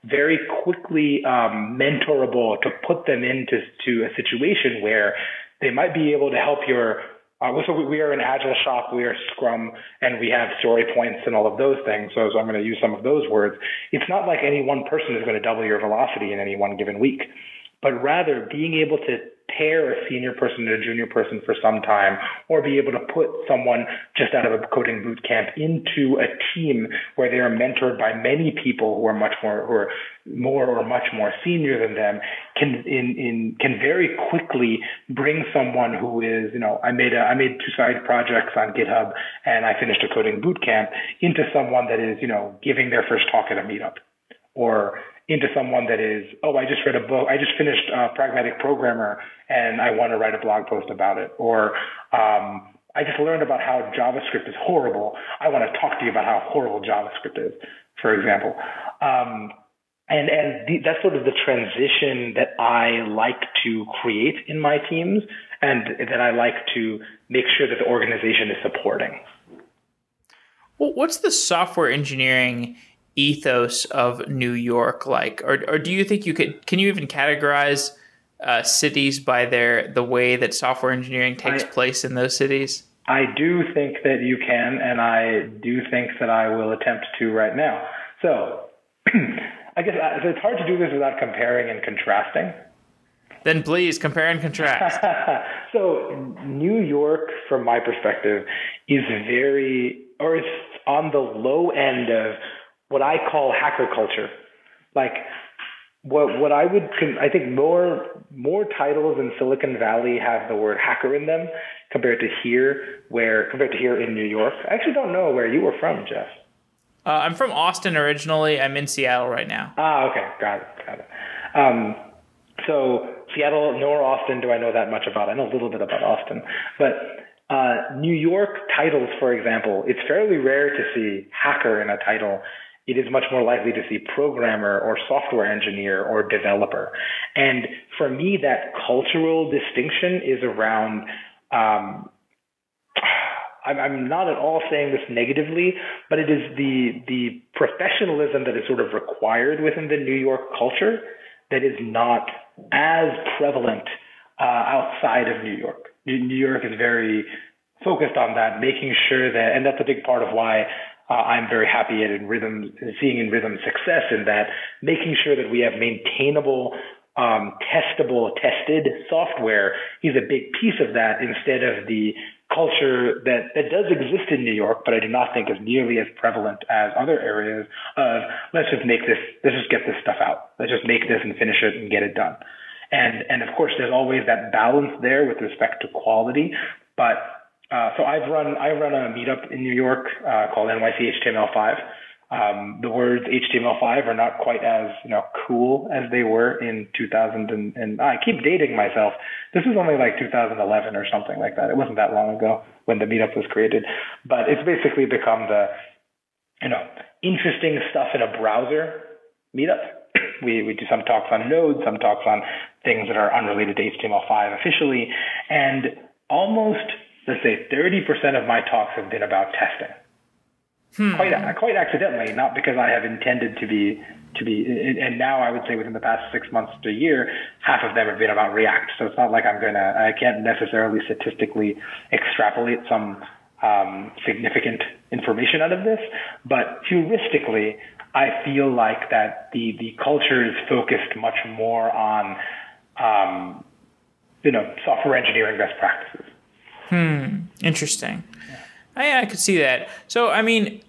very quickly um, mentorable to put them into to a situation where they might be able to help your uh, so we are an agile shop, we are Scrum, and we have story points and all of those things. So, so I'm going to use some of those words. It's not like any one person is going to double your velocity in any one given week, but rather being able to pair a senior person and a junior person for some time, or be able to put someone just out of a coding boot camp into a team where they are mentored by many people who are much more, who are more or much more senior than them, can in, in can very quickly bring someone who is, you know, I made a I made two side projects on GitHub and I finished a coding boot camp into someone that is, you know, giving their first talk at a meetup or into someone that is, oh, I just read a book, I just finished uh, Pragmatic Programmer, and I want to write a blog post about it, or um, I just learned about how JavaScript is horrible. I want to talk to you about how horrible JavaScript is, for example. Um, and and the, that's sort of the transition that I like to create in my teams, and that I like to make sure that the organization is supporting. Well, what's the software engineering ethos of New York like, or or do you think you could? Can you even categorize uh, cities by their the way that software engineering takes I, place in those cities? I do think that you can, and I do think that I will attempt to right now. So, I guess uh, it's hard to do this without comparing and contrasting. Then please compare and contrast. so, New York, from my perspective, is very, or is on the low end of what I call hacker culture. Like what what I would I think more more titles in Silicon Valley have the word hacker in them compared to here where compared to here in New York. I actually don't know where you were from, Jeff. Uh, I'm from Austin originally. I'm in Seattle right now. Ah, okay, got it, got it. Um, so Seattle nor Austin do I know that much about. I know a little bit about Austin, but uh, New York titles, for example, it's fairly rare to see hacker in a title it is much more likely to see programmer or software engineer or developer. And for me, that cultural distinction is around, um, I'm not at all saying this negatively, but it is the, the professionalism that is sort of required within the New York culture that is not as prevalent uh, outside of New York. New York is very focused on that, making sure that, and that's a big part of why uh, I'm very happy at InRhythm, seeing InRhythm success in that making sure that we have maintainable, um, testable, tested software is a big piece of that instead of the culture that, that does exist in New York, but I do not think is nearly as prevalent as other areas of let's just make this, let's just get this stuff out. Let's just make this and finish it and get it done. And, and of course, there's always that balance there with respect to quality, but uh, so I've run I run a meetup in New York uh, called NYC HTML5. Um, the words HTML5 are not quite as you know cool as they were in 2000 and, and I keep dating myself. This is only like 2011 or something like that. It wasn't that long ago when the meetup was created, but it's basically become the you know interesting stuff in a browser meetup. we we do some talks on Node, some talks on things that are unrelated to HTML5 officially, and almost let's say 30% of my talks have been about testing. Hmm. Quite, quite accidentally, not because I have intended to be, to be, and now I would say within the past six months to a year, half of them have been about React. So it's not like I'm gonna, I can't necessarily statistically extrapolate some um, significant information out of this, but heuristically, I feel like that the the culture is focused much more on, um, you know, software engineering best practices. Hmm. Interesting. Yeah. I, I could see that. So, I mean,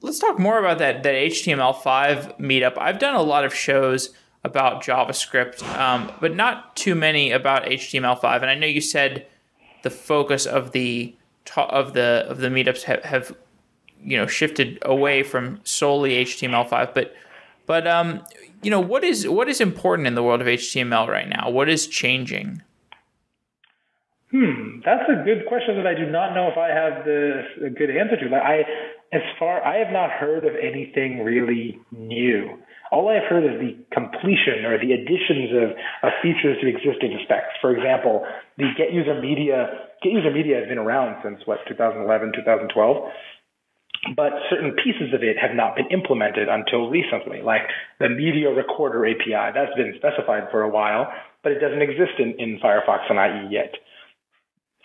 let's talk more about that that HTML5 meetup. I've done a lot of shows about JavaScript, um, but not too many about HTML5. And I know you said the focus of the of the of the meetups have, have you know shifted away from solely HTML5, but but um, you know what is what is important in the world of HTML right now? What is changing? Hmm, that's a good question that I do not know if I have the a good answer to. Like I, as far I have not heard of anything really new. All I've heard is the completion or the additions of, of features to existing specs. For example, the getUserMedia Get User Media has been around since what 2011, 2012 but certain pieces of it have not been implemented until recently, like the media recorder API. That's been specified for a while, but it doesn't exist in, in Firefox and IE yet.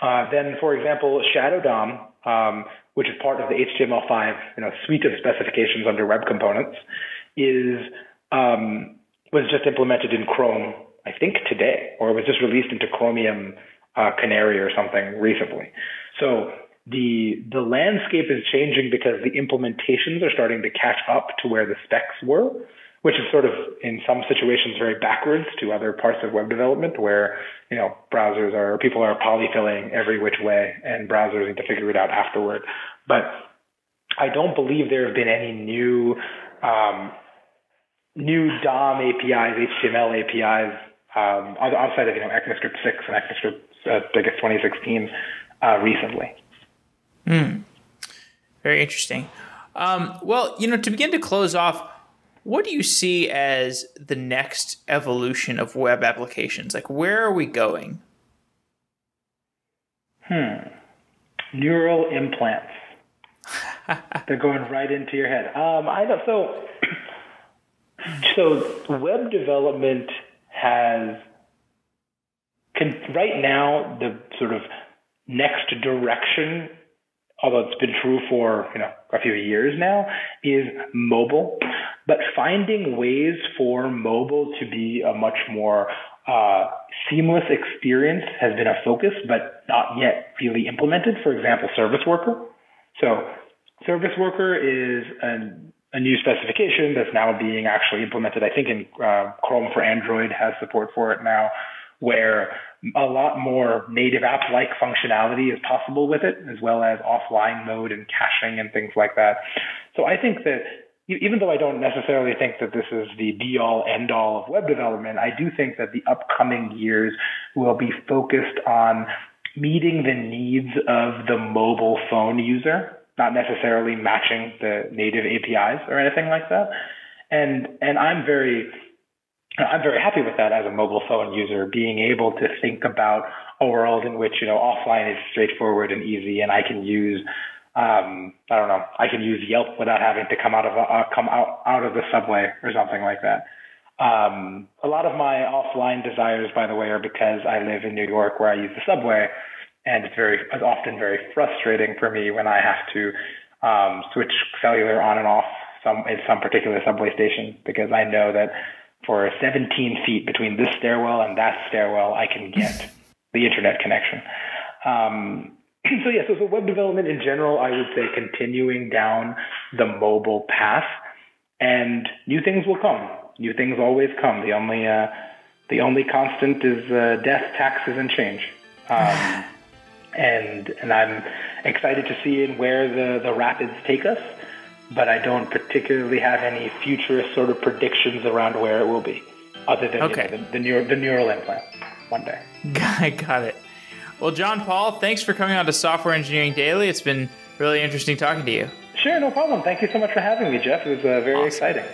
Uh, then, for example, Shadow DOM, um, which is part of the HTML5 you know, suite of specifications under Web Components, is um, was just implemented in Chrome, I think today, or it was just released into Chromium uh, Canary or something recently. So the the landscape is changing because the implementations are starting to catch up to where the specs were, which is sort of in some situations very backwards to other parts of web development where you know browsers are people are polyfilling every which way and browsers need to figure it out afterward. But I don't believe there have been any new um, new DOM APIs, HTML APIs um, outside of you know ECMAScript 6 and ECMAScript uh, I guess 2016 uh, recently. Hmm. Very interesting. Um, well, you know, to begin to close off, what do you see as the next evolution of web applications? Like, where are we going? Hmm. Neural implants. They're going right into your head. Um, I don't. So, so web development has can, right now the sort of next direction although it's been true for you know a few years now, is mobile. But finding ways for mobile to be a much more uh, seamless experience has been a focus, but not yet really implemented. For example, Service Worker. So, Service Worker is an, a new specification that's now being actually implemented. I think in uh, Chrome for Android has support for it now, where a lot more native app like functionality is possible with it, as well as offline mode and caching and things like that. So I think that even though I don't necessarily think that this is the be all end all of web development, I do think that the upcoming years will be focused on meeting the needs of the mobile phone user, not necessarily matching the native APIs or anything like that. And and I'm very I'm very happy with that as a mobile phone user, being able to think about a world in which, you know, offline is straightforward and easy and I can use, um, I don't know, I can use Yelp without having to come out of a, uh, come out, out of the subway or something like that. Um, a lot of my offline desires, by the way, are because I live in New York where I use the subway and it's very, it's often very frustrating for me when I have to, um, switch cellular on and off some, in some particular subway station because I know that for 17 feet between this stairwell and that stairwell, I can get the internet connection. Um, so yeah, so, so web development in general, I would say continuing down the mobile path, and new things will come. New things always come. The only uh, the only constant is uh, death, taxes, and change. Um, and and I'm excited to see where the the rapids take us but I don't particularly have any futurist sort of predictions around where it will be, other than okay. you know, the, the, neural, the neural implant one day. I got it. Well, John Paul, thanks for coming on to Software Engineering Daily. It's been really interesting talking to you. Sure, no problem. Thank you so much for having me, Jeff. It was uh, very awesome. exciting.